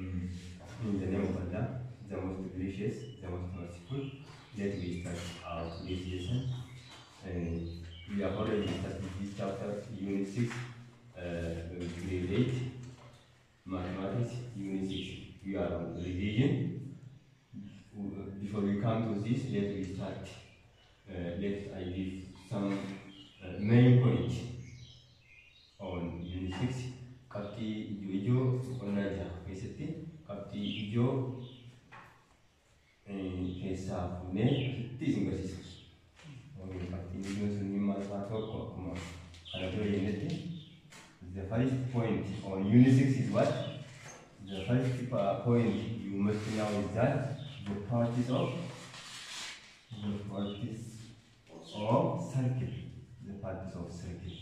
in the name of Allah the most gracious the most merciful let we start our today's lesson. And we have already started this chapter unit 6 uh, grade 8 mathematics unit 6 we are on revision before we come to this let we start uh, let I give some uh, main point maal fa'aa tokko akkuma kana dura jennetti the first point on unit 6 is what? The first uh, point you must know is that the parties of the parties of circle. The parties of circle.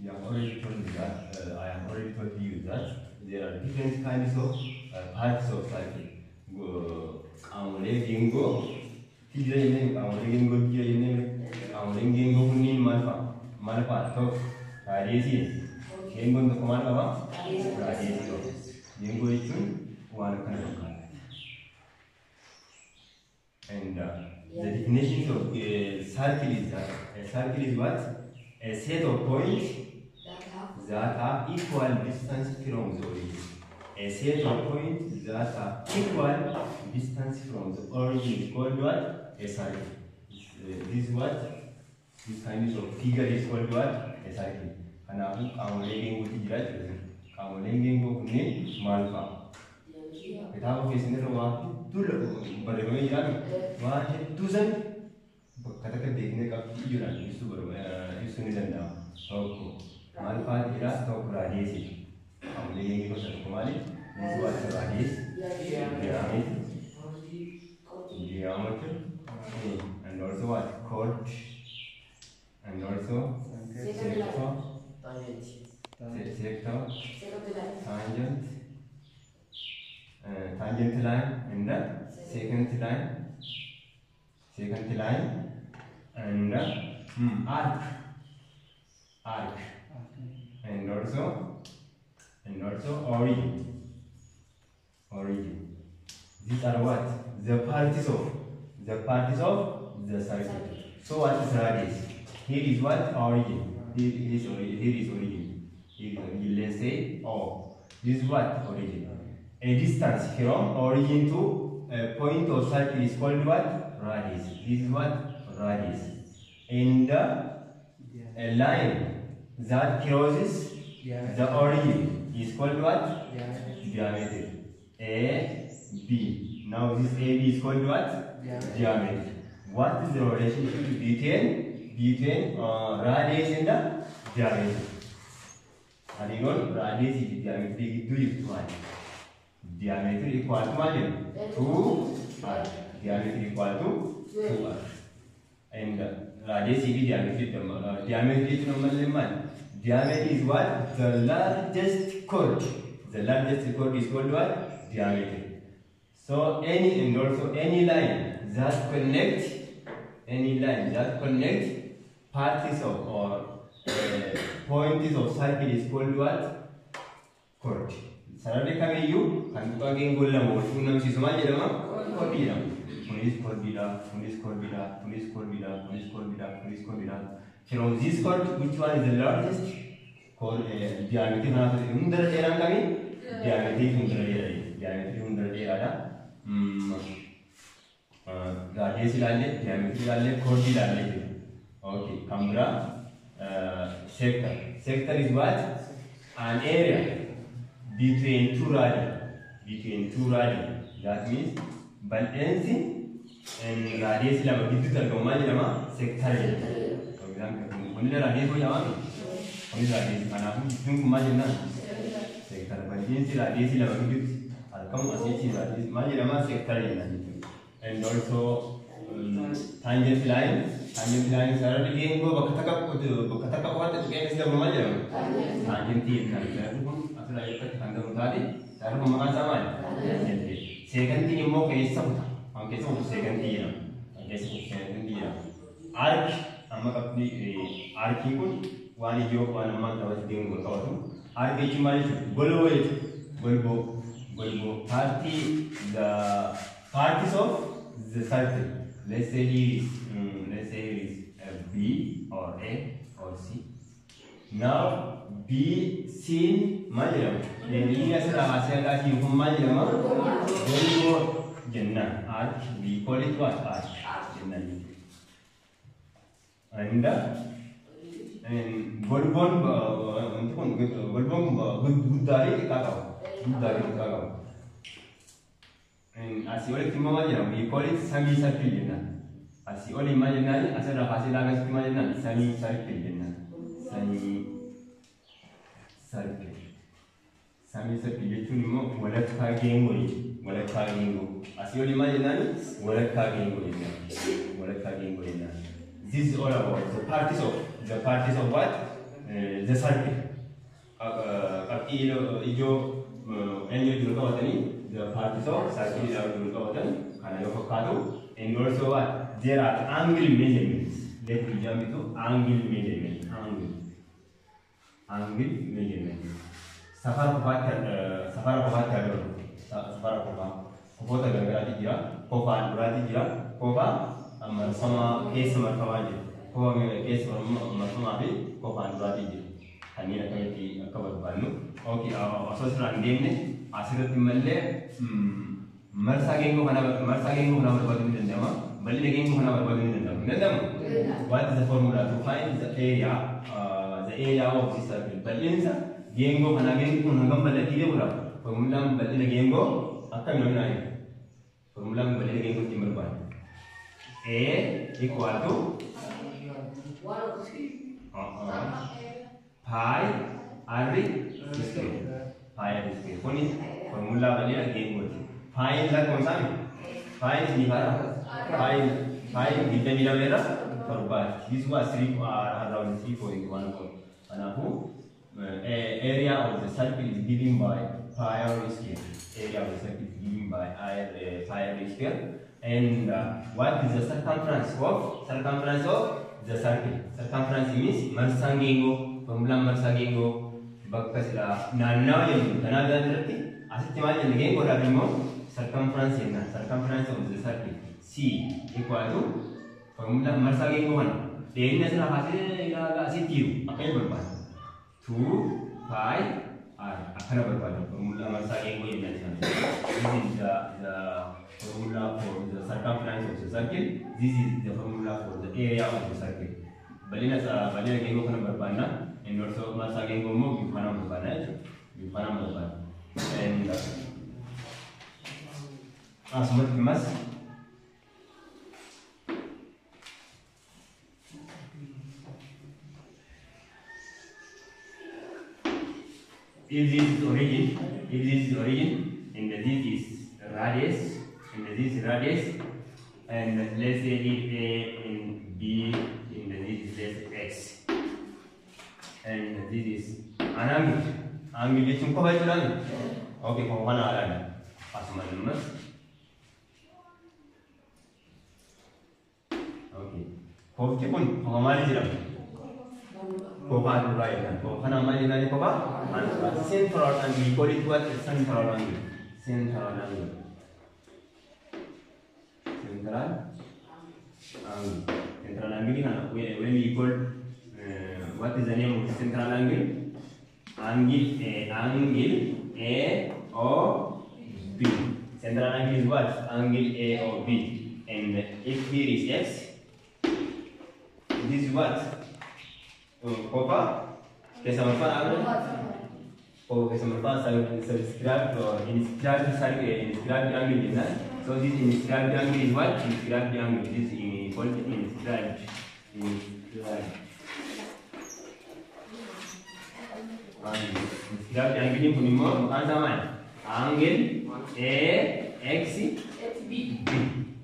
We have already told you that uh, I have already told you that there are different kinds of uh, parts of circle. Qaamolee geengoo jira jennee qaamolee geengoo jira jennee qaamoleen geengoo kunniin maal fa'a? Maal fa'a? Tokko raadeesii. Geengoon tokko maal qaba? Raadeesii qaba. Geengoo jechuun waan akkana fakkaata. And uh, the definition of uh, circle is that a circle is what? A set of points that are equal distance from the origin. a Ascension point that are equal distance from the origin called what? SRT. Uh, this what? This kind of figure is called what? SRT. And now, I'm laying with SIP. Hanaku kamulengengo tijiratu. Kamulengengo kune malfa. Kitabu keessaniirra waan hedduu lafa barreeffamee jiraan waan hedduu san bakka takka beeknee qabdi jiraan ibsuu ni danda'ama. Tokko malfaa jedhaa tokko raadiyeesiidha. Diameter, diameter, and also and also tangent, uh, tangent line, and the secant line, secant line, and hmm, arc, arc, and also, and also origin, origin. These are what? The parties of, the parties of the circle. So what is radius? Here is what? Origin. Here is origin. Here is origin. Here is origin. Let's say O. This is what? Origin. A distance from origin to a point of circle is called what? Radius. This is what? Radius. And uh, a line that crosses the origin is called what? Diameter. A, B. Now this AB is called what? Diameter. What is the relationship between between uh, radius and the diameter? Adigon radius is diameter gidduu jirtu maali? Diameter equal to maali? Two r. Diameter equal to two r. And uh, radius is diameter uh, diameter ammallee maali? Diameter is what? The largest chord. The largest chord is called what? Diameter. So any and also any line that connect any line that connect parties of or uh, points of circle is called what? Chord. Sararri kamiyyuu kan tuqaa geengoo lama wal quunnamsiisu maal jedhama? Chordii jedhama. Kunis chordiidha, kunis chordiidha, kunis chordiidha, kunis chordiidha, kunis chordiidha. From this chord, which one is the largest? Called uh, diametric another hundred era coming. Diametric hundred era. Diametric hundred era. Hmm. Radius ilalle, diametric ilalle, chord ilalle. Okay. Camera uh, sector. Sector is what? An area between two radii. Between two radii. That means balance and radius lama. Giddu targama lama sector. blanca, como ponerle and also kan, pun asal aja sama, ini mau arch amakapli arkikun wani jopan amak dawas dingo tawatu arki chumal bolwel bolbo bolbo party the parties of the circle let's say he is um, let's say he is a b or a or c now b sin maljam yani ina sala asya ka ki hum maljam bolbo janna arch we call it what arch and and Bourbon Bourbon Budari cacao. Budari cacao. And as you all imagine, we call it Sami Sapilina. As you all imagine, as a Hasilagas imagine, Sami Sapilina. Sami Sapil. Sami Sapil, you know, Walaka Gangu, Walaka Gangu. As you all imagine, Walaka Gangu, Walaka Gangu. This is all about the parties of the parties of what? Uh, the circle. Qabxii ijoo eenyu jiru qabatanii the parties of circle jiru uh, qabatan kana yoo fakkaatu and also what? There are angle measurements. Let me jump into angle measurement. Angle. Angle measurement. Safara qofaatti uh, safara qofaatti agarru. Safara qofaa. Qofoota garagaraatu jira. Qofaan duraatu jira. Qofaa marfama keessa marfamaa jiru. Kofa keessa marfamaa fi qofaan duraatii jiru. Kanneen akkamitti akka barbaadnu. Ookii osoo sirraan hin deemne asirratti mallee marsaa geengoo kana marsaa geengoo kana barbaaduu ni danda'ama. Bal'ina geengoo kana barbaaduu ni danda'amu. Ni danda'amu? What is the formula to find the area uh, the area of this circle? Bal'insa geengoo kana geengoo kun hangam bal'attii deemudha. Formulaan bal'ina geengoo akkami namni naayi? Formulaan bal'ina geengoo ittiin barbaadu. a equal to 5 r square phi r square कौन है formula वाले game बोलते phi का कौन सा है phi दिखा रहा phi phi कितने मिला मेरा और बस this was 3 r around 3.14 and who area of the circle is given by pi r square area of the circle is given by r pi r square And uh, what is the circumference of circumference of the circle? Circumference means marsaa geengoo, formulaan marsaa geengoo bakka sila naannawa jennu kanaaf irratti asitti maal jenna geengoodhaaf immoo circumference jenna circumference of the circle C equal to formula marsaa geengoo kana dheerina sila haasee ilaalaa asitti jiru akkana barbaada. Two pi r akkana barbaada formula marsaa geengoo jenna. This is the formula for the circumference of the circle. This is the formula for the area of the circle. Kana barbaadna. And also masa gengo mo bifana barbaadna jechuudha. Bifana barbaadna. And asumatti mas if this is origin, if this is origin, and this is radius, in the disease radius and let's say if A and B in the disease is X. And this is an angle angle is okay for one hour oke kau mana ada pas malam oke kau cipun kau mana jalan kau kan for ya kan kau kan mana jalan kau apa central angle kau itu central angle central angle integral angle. Integral angle هنا will equal uh, what is the name of this integral angle? Angle A, angle A or B. Central angle is what? Angle A or B. And if here is S, this is what? Copper? Kesampan Oh, kesampan subscribe or inscribe, sorry, inscribe angle design. So this inscribed angle is what? Inscribed angle. This is called inscribed. Inscribed. Inscribed pun immo bukan sama. Angle A X B.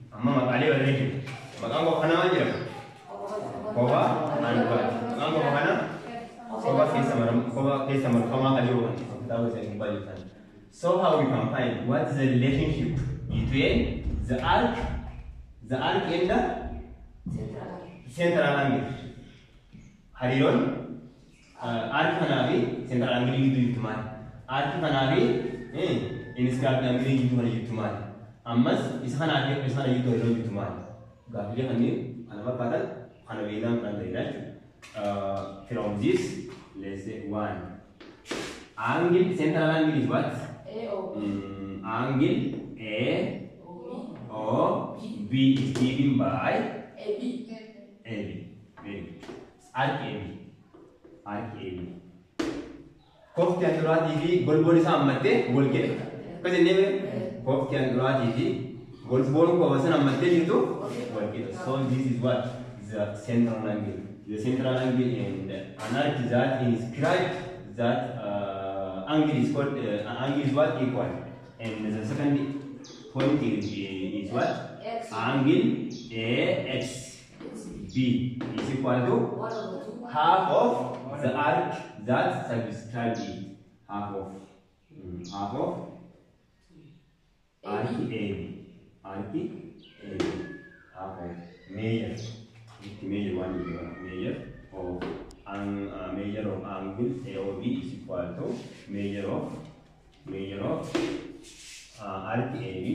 Amma makali wala ni. Maka ko kana aja. Koba andubaati. Maqaan koba kana koba keessa maram koba marfamaa kan jiru kan kitaaba isa hin baay'atan. So how we can find what is the relationship between the arc, the arc and the central, angle. Harion, arc fanabi central angle gitu yutumal arc fanabi eh ini sekarang angle gitu hari yutumal ammas ishan angle ishan gitu hari yutumal gafile hani anama pada hanawina kan dairat from this let's say one angle central angle is what AO mm, angle A or B is given by AB. Very good. Arc AB. Arc AB. Kofti an duraatii fi golboon isaa hammattee wal jedhe. Akka jennee beeku. Kofti an duraatii fi golboon qofa sana hammattee jirtu wal jedhe. So this is what the central angle. The central angle and an arc that inscribed that uh, angle is called uh, angle is what equal. And the second point is, is what? X. Angle AX B is equal to half of the arc that subscribed it. Half of mm, half of arc AB. Arc AB. Half of measure. Measure one is measure of an uh, measure of angle AOB is equal to measure of measure of Aarti eebi.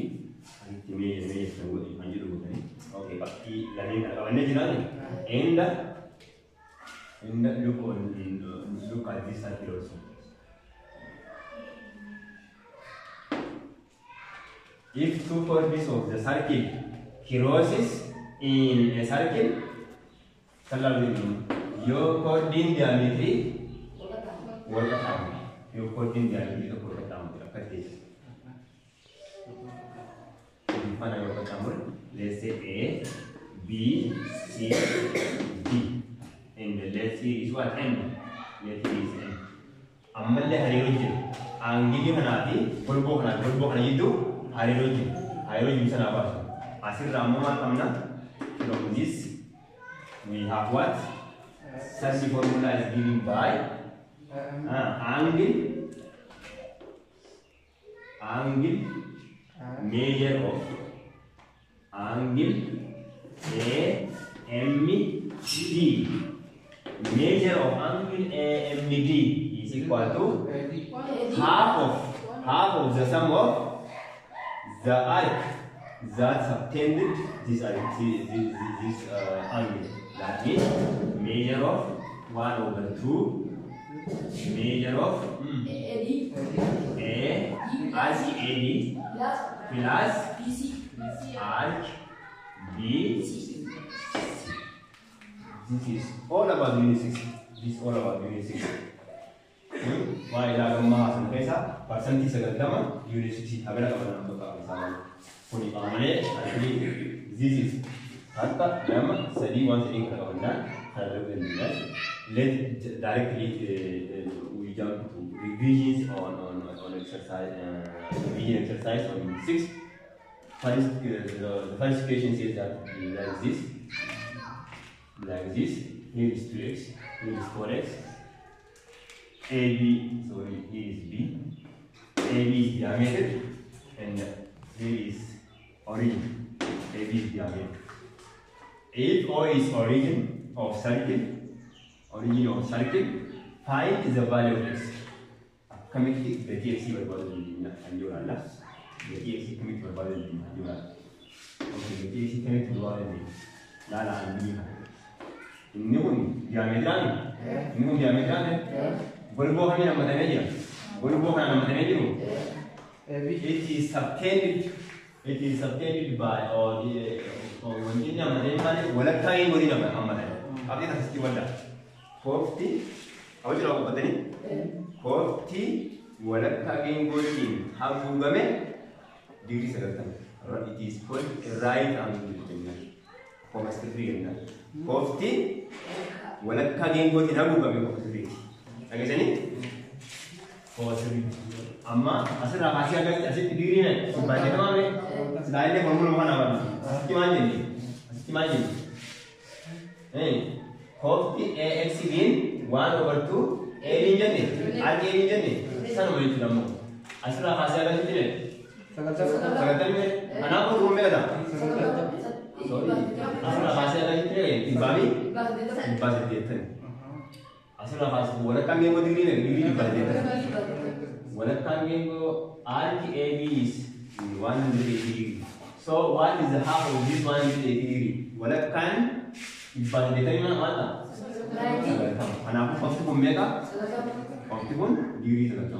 Aarti mee mee jedhan godhe kan jedhu godhani. Oke fakkii lameen kan qabannee jiraan. Enda. Enda lukkoo lukkaa dhiisaa jiru. If two corners of the circle crosses in a circle, sallallahu yoo koodiin diyaametirii wal qaxxaamudha. Yoo koodiin diyaametirii tokko Mana yoo qaxxaamure, let's say A, B, C, D. And let's see is what N. Let's see is N. Ammallee hariiroo jiru. Aangilii kanaa fi golboo kanaa golboo kana jidduu hariiroo jiru. Hariiroo jiru sanaa baasu. Asirraa ammoo maal qabna? From this we have what? Such formula is given by uh, angle angle measure of angle A M D. Measure of angle A M D is equal to half of half of the sum of the arc that subtended this arc, this, this, this uh, angle. That means measure of 1 over 2, measure of mm, A, arc AD plus arc B. This is all about unit 6. This is all about unit 6. Waa'ee ilaalummaa hasan keessa parsantii sagaltama unit 6 hagana qaban nama tokko isaa kuni qaamalee arganii this is harka lama sadii waan sadii kana qabannaan kana darbu dandeenyas let directly uh, we jump to revisions on on on exercise uh, exercise on 6 first uh, the, the first question says that like this like this here is 2x here is 4x AB, sorry, here is B. AB is diameter and here is origin. AB is diameter. If O is origin of circle, origin of circle, is the value of x. Kamitti gatii x barbaadu dandeenya kan jiruudha. Gatii x Yetiştirmek ve bana değil. Okey, yetiştirmek ve bana değil. لا لا عندنا إنهم جامدان إنهم جامدان بربوها من المدنية بربوها من المدنية It is subtended it is subtended by or the وانجينا مدنية ولا كاين مرينا محمد أعطينا تسكي ولا خوفتي أوجه لو بدني خوفتي ولا كاين مرينا حبوبة Degree sagaltamii. It is called right angle jennaan. Koma sirrii jennaan. Koofti walakkaa geengootiin haguugame koma sirriiti. Dhageessanii? Koma sirriiti. Amma asirraa kaasee akkasitti asitti digirii nan sun baatee qabame silaallee formula kana qabame. Asitti maal jenni? Asitti maal jenni? Koofti AX biin waan obartuu Eeliin jenne. Arki Eeliin jenne. Sanuma jechuudha ammoo. Asirraa kaasee akkasitti jenna. 77 में अना को room में लगा sorry असला भाषा लगा इतने इबाबी इबाबी देते हैं असला भाषा वो रखा गेम को डिग्री नहीं डिग्री पर देते हैं वो रखा गेम को आर की A B is 180 degree so 1 is half of this one is 80 degree ولك كان يبقى determinant ولا انا هاخد فانكشن اوميجا فانكشن ديوري ثلاثة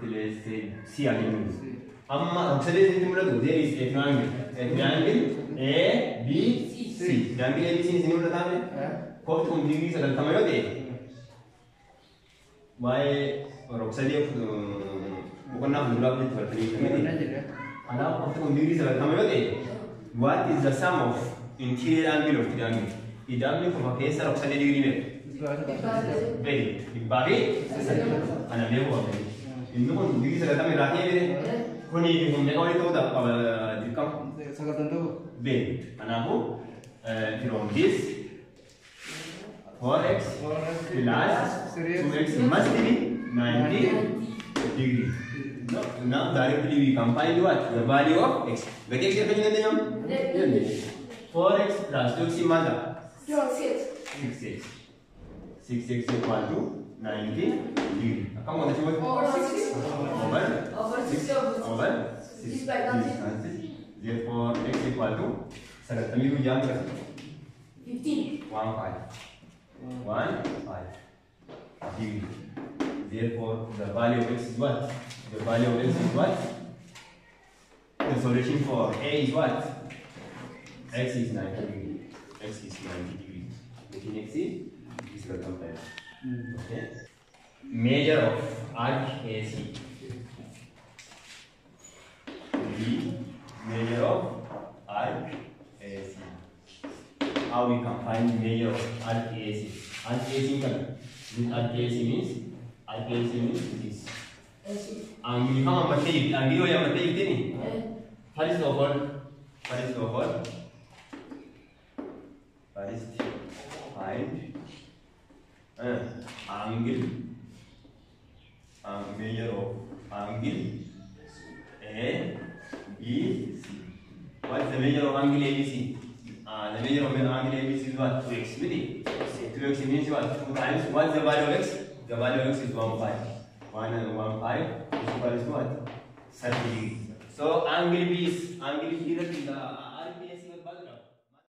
ثلاثة سي على اليمين हम चलिए इसकी कीमत दो दिया इस triangle triangle A B C triangle A B C इसकी कीमत बता दे फोर्थ कंप्लीटली सरल था होती है वाय और ऑक्साइड ऑफ़ वो करना भूला अपने भरतरी में दे अलाव फोर्थ कंप्लीटली सरल था होती है what is the sum of interior angle of triangle इडाम में को कैसे ऑक्साइड डिग्री में वेरी गुड बाकी अनलेव हो गई इनको कंप्लीटली सरल था मैं रात में दे kuni kun meeqa walitti ta'uu qaba dirqama? Beli. Kanaafuu from this 4x plus 2x must be 90 degree. Now directly we find what? The value of x. Gati x erga jennee deemamu? 4x plus 2x maal ta'a? 6x. 6x equal to 90 degree. Akkam wanta si wajji? Over. Over. 6. Therefore, x equal to sagaltamii guyyaan bira. One five. One five. Degree. Therefore, the value of x is what? The value of x is what? The solution for a is what? x is 90 degree. x is 90 degree. Making x is this circumference. Okay. Measure of arc AC. The measure of arc AC. How we can find measure of arc AC? Arc AC can this arc AC means arc AC means this. Angle kama mate hivi, angle ya mate hivi ni first of all, first of all, first find uh, angle um, measure of angle A B C. What is the measure of angle ABC? Uh, the measure of angle ABC is what? 2x. Really? 2x means what? 2 times. What is the value of x? The value of x is 1 5. 1 and 1 5 is equal to what? 30 degree. So angle B is angle B is the